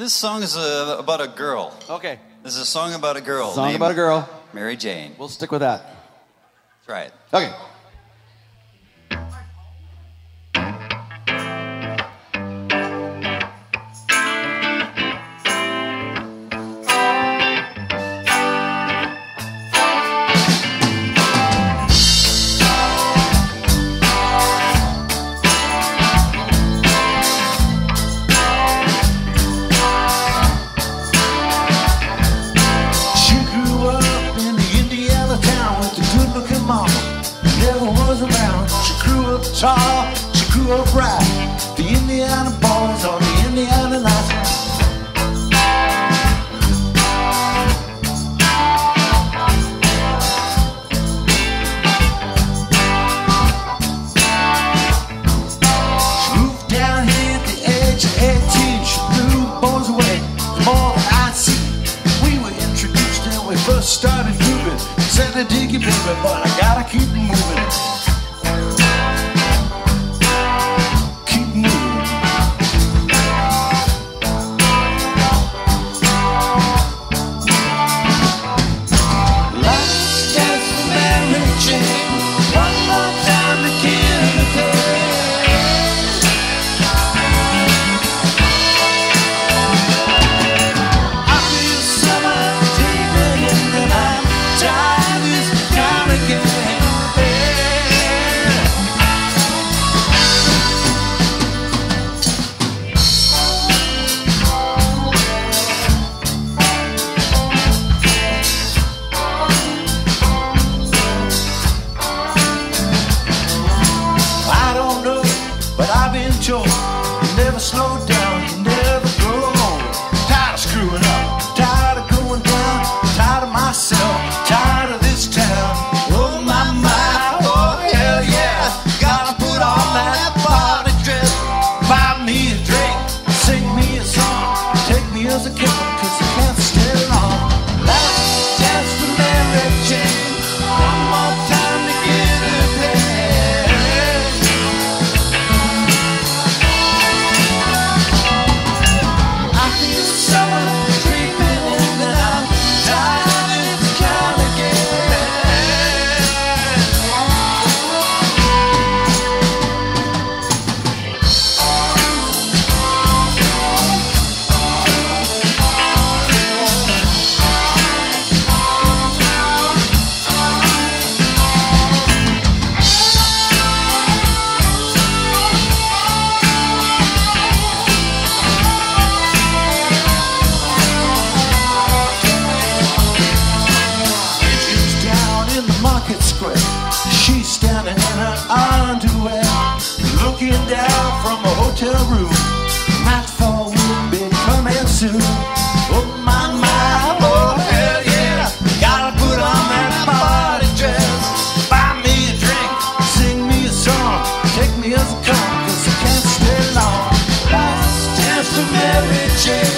This song is uh, about a girl. Okay. This is a song about a girl. Song about a girl. Mary Jane. We'll stick with that. Try it. Okay. The Indiana boys on the Indiana line. She moved down here at the age of 18. She blew boys away. I see, we were introduced and we first started grooving. Said I baby, but I gotta keep oh out from a hotel room. Nightfall will be coming soon. Oh my my, oh hell yeah! Gotta put on that party dress. Buy me a drink, sing me a song, take me as a car, cause I can't stay long. Life's just a merry chase.